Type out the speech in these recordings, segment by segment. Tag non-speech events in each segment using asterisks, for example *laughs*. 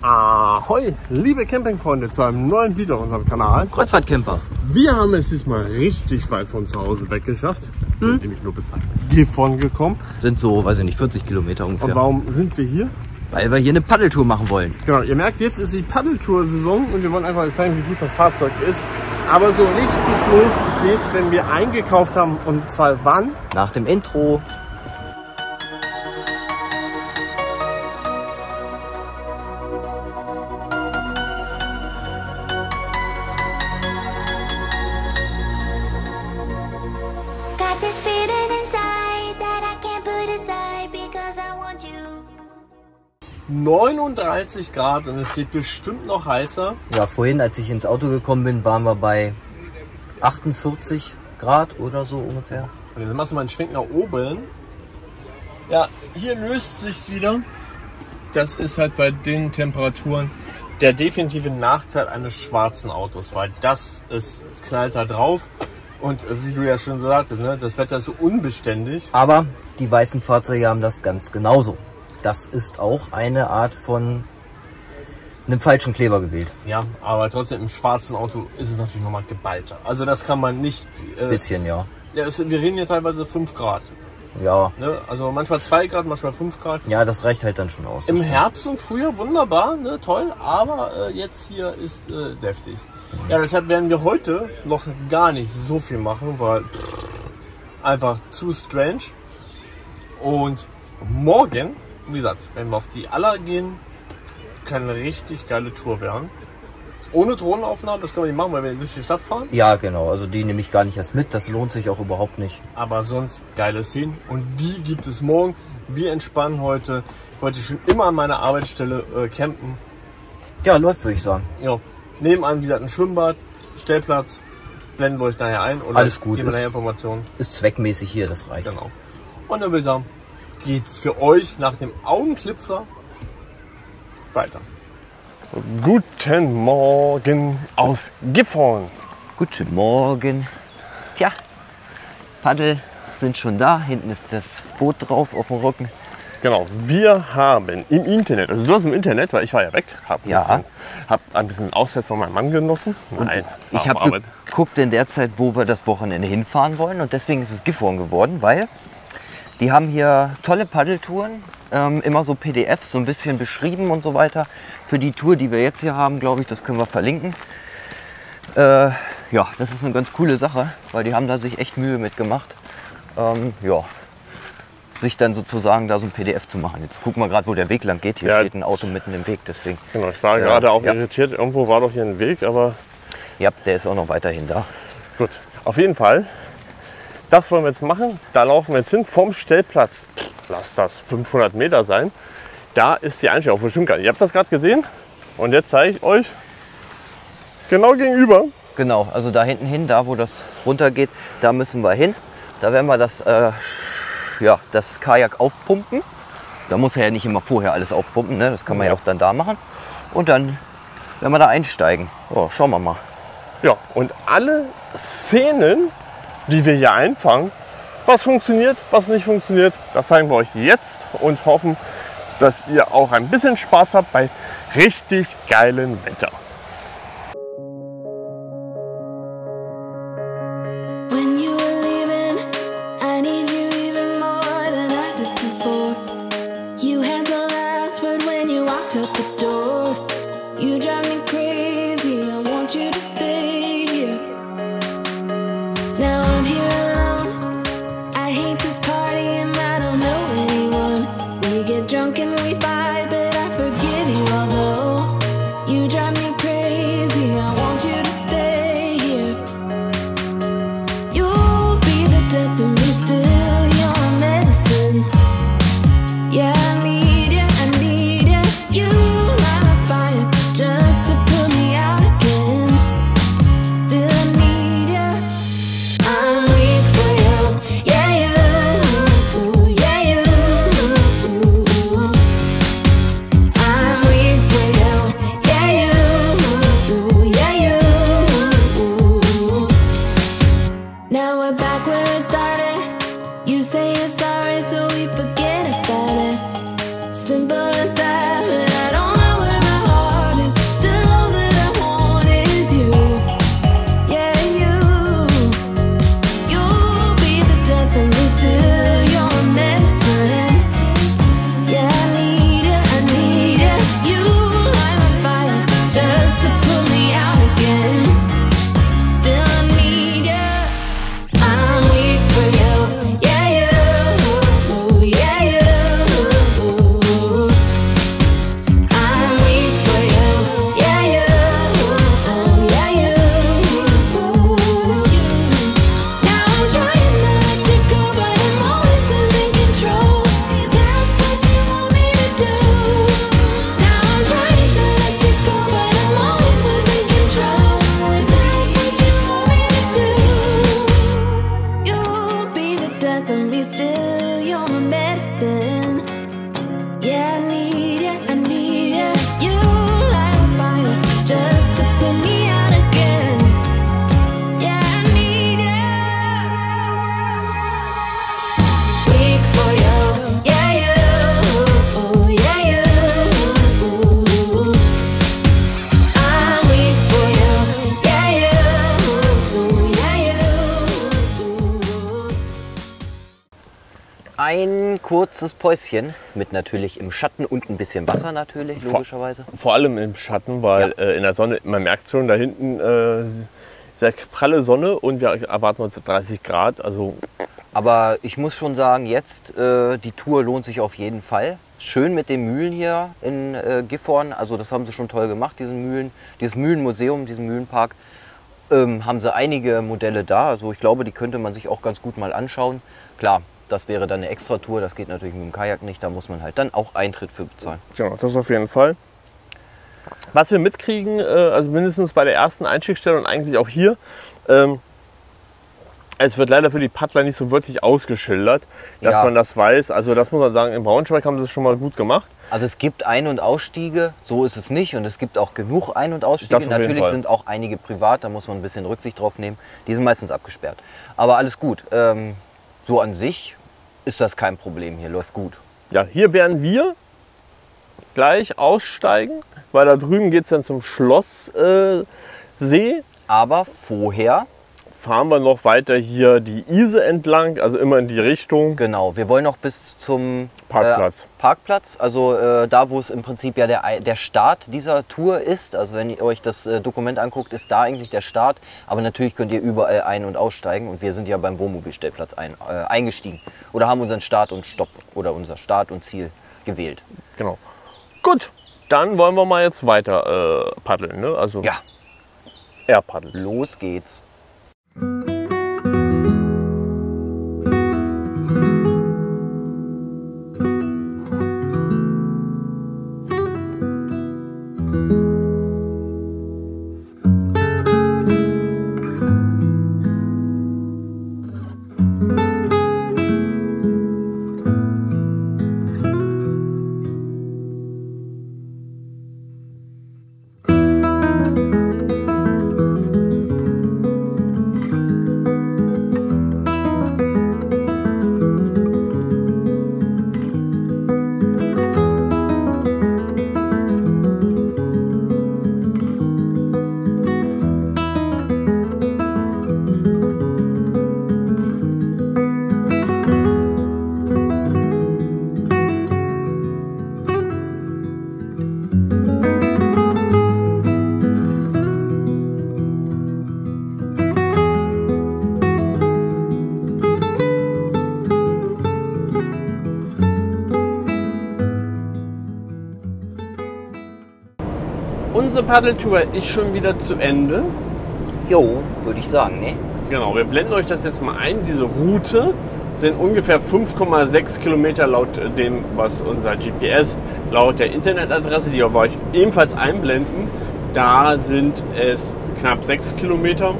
Ahoi, liebe Campingfreunde, zu einem neuen Video auf unserem Kanal. Kreuzfahrtcamper. Wir haben es diesmal richtig weit von zu Hause weggeschafft. Sind nämlich nur bis nach Gifhorn gekommen. Sind so, weiß ich nicht, 40 Kilometer Und ungefähr. warum sind wir hier? Weil wir hier eine Paddeltour machen wollen. Genau, ihr merkt, jetzt ist die Paddeltour-Saison und wir wollen einfach zeigen, wie gut das Fahrzeug ist. Aber so richtig los geht's, wenn wir eingekauft haben. Und zwar wann? Nach dem Intro. 39 Grad und es geht bestimmt noch heißer. Ja, vorhin, als ich ins Auto gekommen bin, waren wir bei 48 Grad oder so ungefähr. Und jetzt machst du mal einen Schwenk nach oben. Ja, hier löst sich's wieder. Das ist halt bei den Temperaturen der definitive Nachteil eines schwarzen Autos, weil das ist knallt da drauf. Und äh, wie du ja schon sagtest, ne, das Wetter ist so unbeständig. Aber die weißen Fahrzeuge haben das ganz genauso. Das ist auch eine Art von einem falschen Kleber gewählt. Ja, aber trotzdem im schwarzen Auto ist es natürlich nochmal geballter. Also das kann man nicht. Äh, Bisschen, ja. ja, es, wir reden hier teilweise 5 Grad. Ja. Ne? Also manchmal 2 Grad, manchmal 5 Grad. Ja, das reicht halt dann schon aus. Im. Herbst und Frühjahr wunderbar, ne, toll, aber äh, jetzt hier ist äh, deftig. Ja, deshalb werden wir heute noch gar nicht so viel machen, weil pff, einfach zu strange. Und morgen, wie gesagt, wenn wir auf die Aller gehen, kann eine richtig geile Tour werden. Ohne Drohnenaufnahmen, das können wir nicht machen, weil wir durch die Stadt fahren. Ja, genau. Also die nehme ich gar nicht erst mit. Das lohnt sich auch überhaupt nicht. Aber sonst geile Szenen und die gibt es morgen. Wir entspannen heute. Ich wollte schon immer an meiner Arbeitsstelle äh, campen. Ja, läuft, würde ich sagen. Ja, nebenan, wie gesagt, ein Schwimmbad, Stellplatz. Blenden wir euch nachher ein oder Alles gut, geben wir nachher Informationen. Ist zweckmäßig hier, das reicht. Genau. Und dann würde ich sagen, geht's für euch nach dem Augenklipser weiter. Guten Morgen aus Gifhorn. Guten Morgen. Tja, Paddel sind schon da. Hinten ist das Boot drauf auf dem Rücken. Genau, wir haben im Internet, also du hast im Internet, weil ich war ja weg, habe ein, Ja. bisschen- hab ein bisschen Auszeit von meinem Mann genossen. Nein, Ich habe geguckt in der Zeit, wo wir das Wochenende hinfahren wollen. Und deswegen ist es Gifhorn geworden, weil die haben hier tolle Paddeltouren. Ähm, immer so PDFs, so ein bisschen beschrieben und so weiter. Für die Tour, die wir jetzt hier haben, glaube ich, das können wir verlinken. Äh, ja, das ist eine ganz coole Sache, weil die haben da sich echt Mühe mitgemacht. Ähm, ja, sich dann sozusagen da so ein PDF zu machen. Jetzt gucken wir gerade, wo der Weg lang geht. Hier Ja. steht ein Auto mitten im Weg, deswegen. Genau, ich war Ja, gerade auch ja. irritiert, irgendwo war doch hier ein Weg, aber Ja, der ist auch noch weiterhin da. Gut, auf jeden Fall. Das wollen wir jetzt machen. Da laufen wir jetzt hin vom Stellplatz. Lass das 500 Meter sein. Da ist die Einstellung. Gar nicht. Ihr habt das gerade gesehen. Und jetzt zeige ich euch genau gegenüber. Genau, also da hinten hin, da wo das runtergeht, da müssen wir hin. Da werden wir das, äh, ja, das Kajak aufpumpen. Da muss er ja nicht immer vorher alles aufpumpen, ne? das kann man ja. Ja. auch dann da machen. Und dann werden wir da einsteigen. Oh, schauen wir mal. Ja, und alle Szenen, die wir hier einfangen, was funktioniert, was nicht funktioniert, das zeigen wir euch jetzt und hoffen, dass ihr auch ein bisschen Spaß habt bei richtig geilem Wetter. Ein kurzes Päuschen mit natürlich im Schatten und ein bisschen Wasser natürlich, logischerweise. Vor allem im Schatten, weil äh, in der Sonne, man merkt schon, da hinten äh, sehr pralle Sonne und wir erwarten uns 30 Grad. Also Aber ich muss schon sagen, jetzt äh, die Tour lohnt sich auf jeden Fall. Schön mit den Mühlen hier in äh, Gifhorn. Also das haben sie schon toll gemacht, diesen Mühlen, dieses Mühlenmuseum, diesen Mühlenpark. Ähm, haben sie einige Modelle da. Also ich glaube, die könnte man sich auch ganz gut mal anschauen. Klar, das wäre dann eine Extra-Tour. Das geht natürlich mit dem Kajak nicht. Da muss man halt dann auch Eintritt für bezahlen. Genau, das auf jeden Fall. Was wir mitkriegen, äh, also mindestens bei der ersten Einstiegsstelle und eigentlich auch hier, ähm, es wird leider für die Paddler nicht so wirklich ausgeschildert, dass Ja. man das weiß. Also das muss man sagen, in Braunschweig haben sie es schon mal gut gemacht. Also es gibt Ein- und Ausstiege, so ist es nicht. Und es gibt auch genug Ein- und Ausstiege. Natürlich sind auch einige privat, da muss man ein bisschen Rücksicht drauf nehmen. Die sind meistens abgesperrt. Aber alles gut. Ähm, so an sich ist das kein Problem hier, läuft gut. Ja, hier werden wir gleich aussteigen, weil da drüben geht es dann zum Schlosssee. Äh. Aber vorher, Fahren wir noch weiter hier die Ise entlang, also immer in die Richtung. genau, wir wollen noch bis zum Parkplatz. Äh, Parkplatz, also äh, da, wo es im Prinzip ja der, der Start dieser Tour ist. Also wenn ihr euch das äh, Dokument anguckt, ist da eigentlich der Start. Aber natürlich könnt ihr überall ein- und aussteigen. Und wir sind ja beim Wohnmobilstellplatz ein, äh, eingestiegen. Oder haben unseren Start und Stopp oder unser Start und Ziel gewählt. Genau. Gut, dann wollen wir mal jetzt weiter äh, paddeln. Ne? Also Ja, paddelt. los geht's. Paddeltour ist schon wieder zu Ende. Jo, würde ich sagen, ne? Genau, wir blenden euch das jetzt mal ein. Diese Route sind ungefähr 5,6 Kilometer laut dem, was unser GPS laut der Internetadresse, die wir euch ebenfalls einblenden, da sind es knapp 6 Kilometer.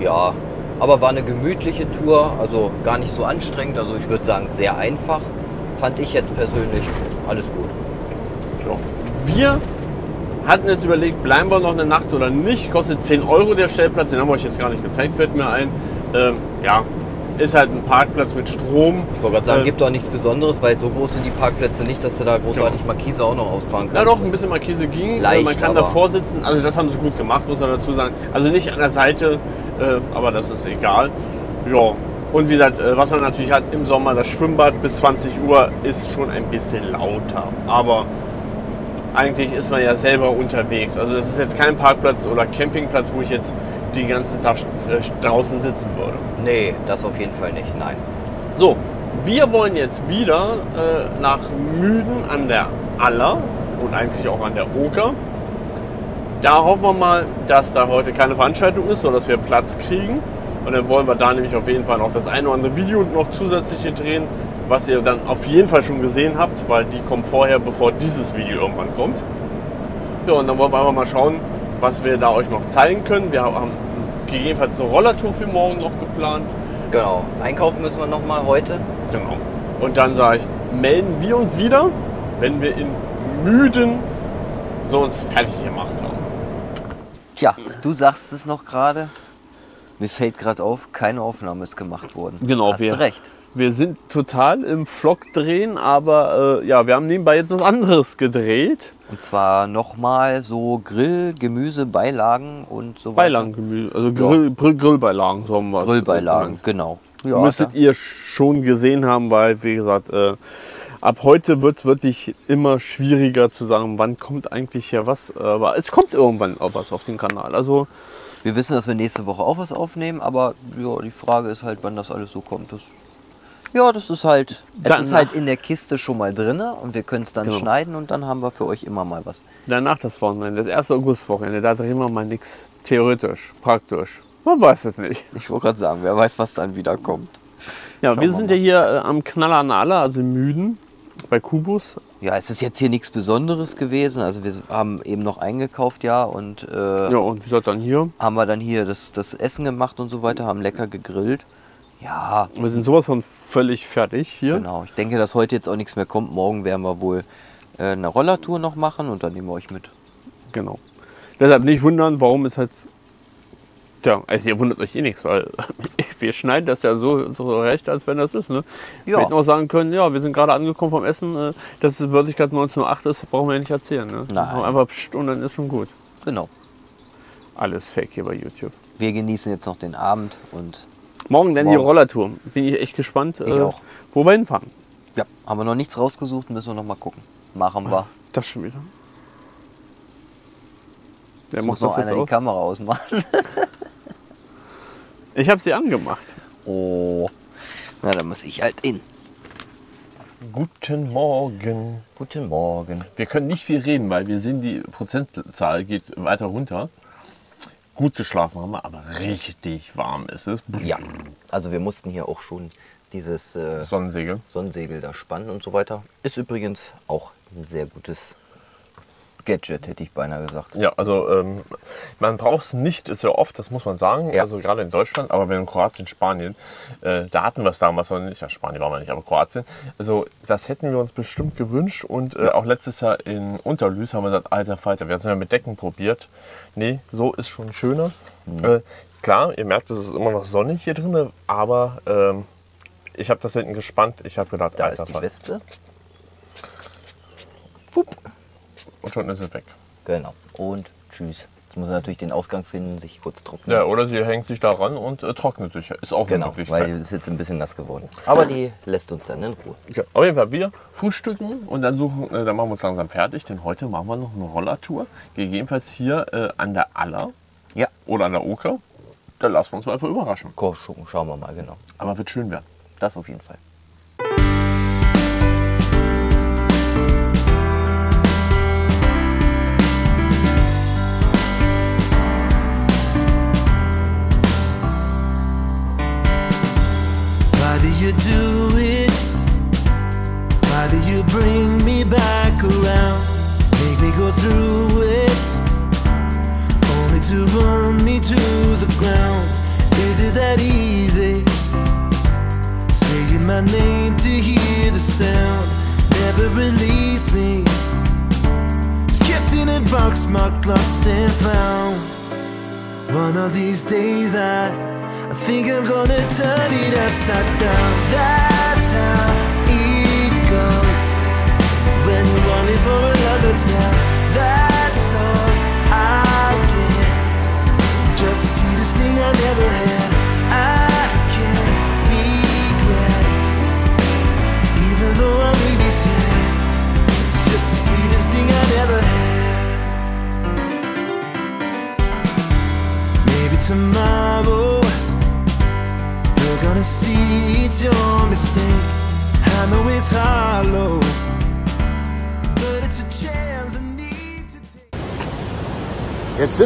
Ja, aber war eine gemütliche Tour, also gar nicht so anstrengend. Also ich würde sagen, sehr einfach. Fand ich jetzt persönlich alles gut. Ja. Wir hatten jetzt überlegt, bleiben wir noch eine Nacht oder nicht. Kostet 10 Euro der Stellplatz, den haben wir euch jetzt gar nicht gezeigt, fällt mir ein. Ähm, ja, ist halt ein Parkplatz mit Strom. Ich wollte gerade sagen, Äh, gibt doch nichts Besonderes, weil so groß sind die Parkplätze nicht, dass du da großartig Markise auch noch ausfahren Ja kannst. doch, ein bisschen Markise ging. Leicht, Äh, Man kann davor sitzen. Also das haben sie gut gemacht, muss man dazu sagen. Also nicht an der Seite, äh, aber das ist egal. Ja. Und wie gesagt, äh, was man natürlich hat im Sommer, das Schwimmbad bis 20 Uhr ist schon ein bisschen lauter. Aber eigentlich ist man ja selber unterwegs. Also das ist jetzt kein Parkplatz oder Campingplatz, wo ich jetzt den ganzen Tag äh, draußen sitzen würde. Nee, das auf jeden Fall nicht, nein. So, wir wollen jetzt wieder äh, nach Müden an der Aller und eigentlich auch an der Oker. Da hoffen wir mal, dass da heute keine Veranstaltung ist, sondern dass wir Platz kriegen. Und dann wollen wir da nämlich auf jeden Fall noch das eine oder andere Video noch zusätzliche drehen, was ihr dann auf jeden Fall schon gesehen habt, weil die kommen vorher, bevor dieses Video irgendwann kommt. Ja, und dann wollen wir einfach mal schauen, was wir da euch noch zeigen können. Wir haben gegebenenfalls eine Rollertour für morgen noch geplant. Genau. Einkaufen müssen wir noch mal heute. Genau. Und dann sage ich, melden wir uns wieder, wenn wir in Müden so uns fertig gemacht haben. Tja, du sagst es noch gerade. Mir fällt gerade auf, keine Aufnahme ist gemacht worden. Genau, Hast wir- recht. Wir sind total im Vlog drehen, aber äh, ja, wir haben nebenbei jetzt was anderes gedreht. Und zwar nochmal so Grill, Gemüse, Beilagen und so weiter. Beilagengemüse, also Grill, Grill, Grillbeilagen, so haben wir Grillbeilagen, genau. Ja, müsstet da- ihr schon gesehen haben, weil, wie gesagt, äh, ab heute wird es wirklich immer schwieriger zu sagen, wann kommt eigentlich hier was. Aber es kommt irgendwann auch was auf den Kanal. Also, Wir wissen, dass wir nächste Woche auch was aufnehmen, aber ja, die Frage ist halt, wann das alles so kommt. Das, ja, das ist halt, es Danach- ist halt in der Kiste schon mal drin und wir können es dann Genau. schneiden und dann haben wir für euch immer mal was. danach das Wochenende, das erste Augustwochenende, da drehen wir mal nichts. Theoretisch, praktisch. Man weiß es nicht. Ich wollte gerade sagen, wer weiß, was dann wieder kommt. Ja, Schauen wir sind mal. ja hier äh, am Knaller Nala, also Müden, bei Kubus. Ja, es ist jetzt hier nichts Besonderes gewesen. Also wir haben eben noch eingekauft, ja, und äh, Ja, und wie gesagt, dann hier. haben wir dann hier das, das Essen gemacht und so weiter, haben lecker gegrillt. Ja, Wir sind sowas von völlig fertig hier. genau. Ich denke, dass heute jetzt auch nichts mehr kommt. Morgen werden wir wohl äh, eine Rollertour noch machen und dann nehmen wir euch mit. Genau. Deshalb nicht wundern, warum es halt. Tja, also ihr wundert euch eh nichts, weil *laughs* wir schneiden das ja so, so recht, als wenn das ist. Ne? Wir Ja. hätten auch sagen können, ja, wir sind gerade angekommen vom Essen, äh, dass es wirklich gerade 19.08 ist, brauchen wir ja nicht erzählen. Ne? Nein. Wir Einfach pst und dann ist schon gut. Genau. Alles fake hier bei YouTube. Wir genießen jetzt noch den Abend und Morgen dann die Morgen. Rollertour. Bin ich echt gespannt, äh, Ich auch. wo wir hinfahren. ja, haben wir noch nichts rausgesucht, müssen wir noch mal gucken. Machen wir. Das schon wieder. Der Jetzt muss noch einer jetzt die. Kamera ausmachen. *laughs* Ich habe sie angemacht. Oh. Na, dann muss ich halt in. Guten Morgen. Guten Morgen. Wir können nicht viel reden, weil wir sehen, die Prozentzahl geht weiter runter. Gut geschlafen haben wir, aber richtig warm ist es. Ja, also wir mussten hier auch schon dieses äh, Sonnensegel. Sonnensegel da spannen und so weiter. Ist übrigens auch ein sehr gutes Gadget, hätte ich beinahe gesagt. Ja, also ähm, man braucht es nicht sehr oft, das muss man sagen. Ja. Also gerade in Deutschland, aber wenn in Kroatien, Spanien, äh, da hatten wir es damals noch nicht. Ja, Spanien waren wir nicht, aber Kroatien. Also das hätten wir uns bestimmt gewünscht und äh, auch letztes Jahr in Unterlüß haben wir gesagt, alter Falter, wir haben es ja mit Decken probiert. Nee, so ist schon schöner. Äh, klar, ihr merkt, es ist immer noch sonnig hier drin, aber ähm, ich habe das hinten gespannt. Ich habe gedacht, Da alter ist die Falter. Wespe. Und schon ist es weg. Genau. Und tschüss. Jetzt muss er natürlich den Ausgang finden, sich kurz trocknen. Ja, oder sie hängt sich daran und äh, trocknet sich. Ist auch eine Genau, Möglichkeit. weil die ist jetzt ein bisschen nass geworden. Aber die lässt uns dann in Ruhe. Ja, auf jeden Fall, wir frühstücken und dann suchen, äh, dann machen wir uns langsam fertig, denn heute machen wir noch eine Rollertour. Gegebenenfalls hier äh, an der Aller Ja, oder an der Oker. Da lassen wir uns mal einfach überraschen. Schauen wir mal, genau. Aber wird schön werden. Das auf jeden Fall. You do it? Why do you bring me back around? Make me go through it, only to run me to the ground. Is it that easy? Saying my name to hear the sound, never release me. Kept in a box marked lost and found. One of these days I, I think I'm gonna turn it upside down. That's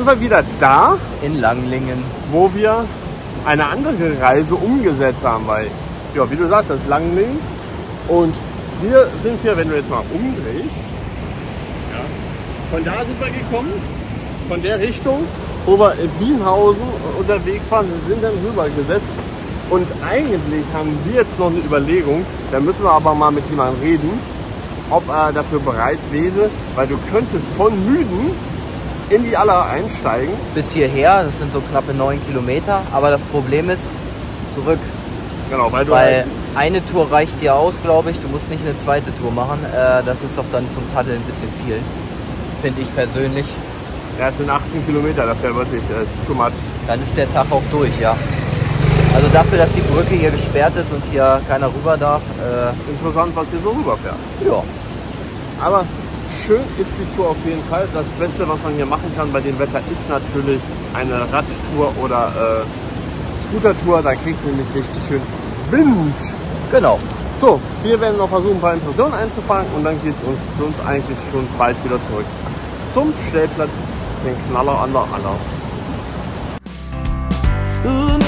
wir wieder da, In Langlingen. wo wir eine andere Reise umgesetzt haben, weil, ja, wie du sagtest, Langlingen. Und hier sind wir, wenn du jetzt mal umdrehst, ja, von da sind wir gekommen, von der Richtung, wo wir in Wienhausen unterwegs waren, sind dann rübergesetzt. Und eigentlich haben wir jetzt noch eine Überlegung, da müssen wir aber mal mit jemandem reden, ob er dafür bereit wäre, weil du könntest von Müden in die Aller einsteigen Bis hierher, das sind so knappe 9 Kilometer. Aber das Problem ist, zurück. Genau, weil du Weil halt, eine Tour reicht dir aus, glaube ich. Du musst nicht eine zweite Tour machen. Äh, das ist doch dann zum Paddeln ein bisschen viel. Finde ich persönlich. ja, es sind 18 Kilometer, das wäre wirklich äh, too much. Dann ist der Tag auch durch, ja. Also dafür, dass die Brücke hier gesperrt ist und hier keiner rüber darf, äh, Interessant, was hier so rüberfährt. ja. Aber schön ist die Tour auf jeden Fall. Das Beste, was man hier machen kann bei dem Wetter, ist natürlich eine Radtour oder äh, Scootertour. Da kriegst du nämlich richtig schön Wind. Genau. So, wir werden noch versuchen, ein paar Impressionen einzufangen und dann geht es uns für uns eigentlich schon bald wieder zurück zum Stellplatz, den Knaller an der Aller. Ooh,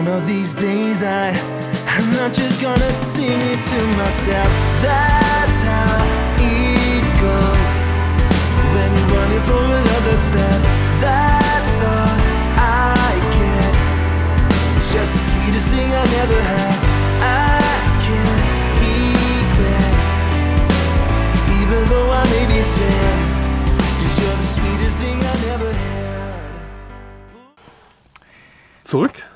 One of these days, I, I'm not just gonna sing it to myself. That's how it goes. When you're running for a love that's bad, that's all I get. It's just the sweetest thing I never had. I can't regret, even though I may be sad. Cause you're the sweetest thing I never had. Zurück?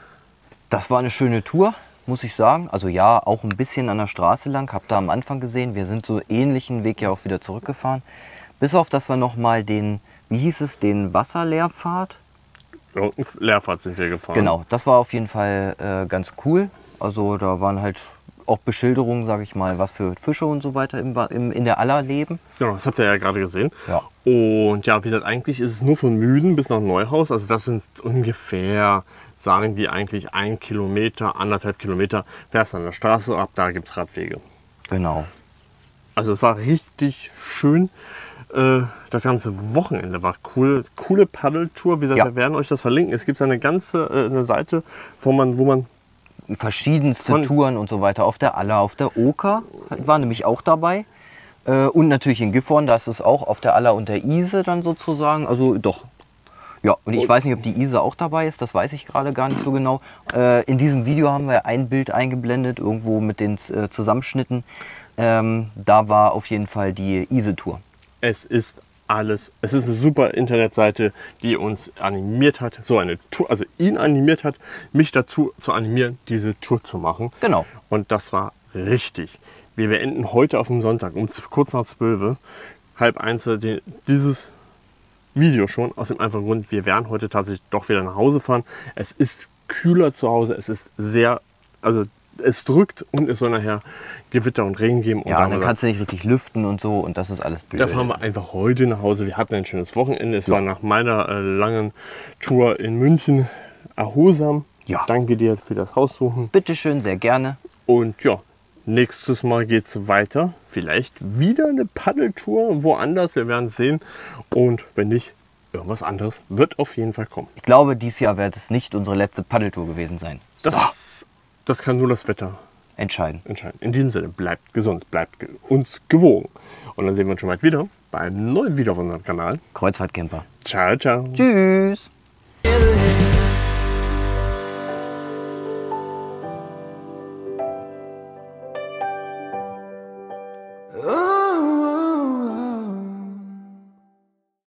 Das war eine schöne Tour, muss ich sagen. Also ja, auch ein bisschen an der Straße lang. Habt ihr am Anfang gesehen. Wir sind so ähnlichen Weg ja auch wieder zurückgefahren. Bis auf, dass wir nochmal den, wie hieß es, den Wasserleerpfad. Irgendein Leerfahrt sind wir gefahren. Genau, das war auf jeden Fall äh, ganz cool. Also da waren halt auch Beschilderungen, sage ich mal, was für Fische und so weiter im, im, in der Aller leben. Genau, das habt ihr ja gerade gesehen. Ja. Und ja, wie gesagt, eigentlich ist es nur von Müden bis nach Neuhaus. Also das sind ungefähr, sagen die eigentlich ein Kilometer, anderthalb Kilometer. Fährst an der Straße ab, da gibt es Radwege. Genau. Also es war richtig schön. Äh, Das ganze Wochenende war cool. Coole Paddeltour. Wie gesagt, Ja. wir werden euch das verlinken. Es gibt eine ganze äh, eine Seite, wo man, wo man Verschiedenste Von- Touren und so weiter. Auf der Aller, auf der Oker war nämlich auch dabei. Äh, und natürlich in Gifhorn, da ist es auch auf der Aller und der Ise dann sozusagen. Also doch. Ja, und ich weiß nicht, ob die Ise auch dabei ist, das weiß ich gerade gar nicht so genau. Äh, in diesem Video haben wir ein Bild eingeblendet, irgendwo mit den äh, Zusammenschnitten. Ähm, da war auf jeden Fall die Ise-Tour. Es ist alles. Es ist eine super Internetseite, die uns animiert hat, so eine Tour, also ihn animiert hat, mich dazu zu animieren, diese Tour zu machen. Genau. Und das war richtig. Wir beenden heute auf dem Sonntag um kurz nach zwölf, halb eins, äh, die- dieses Video schon, aus dem einfachen Grund, wir werden heute tatsächlich doch wieder nach Hause fahren. Es ist kühler zu Hause, es ist sehr, also es drückt und es soll nachher Gewitter und Regen geben. Und Ja, dann wir kannst du nicht richtig lüften und so und das ist alles blöd. da fahren wir einfach heute nach Hause. Wir hatten ein schönes Wochenende. Es war nach meiner äh, langen Tour in München erholsam. Ja. Danke dir für das Raussuchen. Bitteschön, sehr gerne. Und ja, nächstes Mal geht es weiter. Vielleicht wieder eine Paddeltour woanders. Wir werden es sehen. Und wenn nicht, irgendwas anderes wird auf jeden Fall kommen. Ich glaube, dieses Jahr wird es nicht unsere letzte Paddeltour gewesen sein. Das, das kann nur das Wetter Entscheiden. entscheiden. In diesem Sinne, bleibt gesund, bleibt ge uns gewogen. Und dann sehen wir uns schon bald wieder bei einem neuen Video auf unserem Kanal. Kreuzfahrtcamper. Ciao, ciao. Tschüss.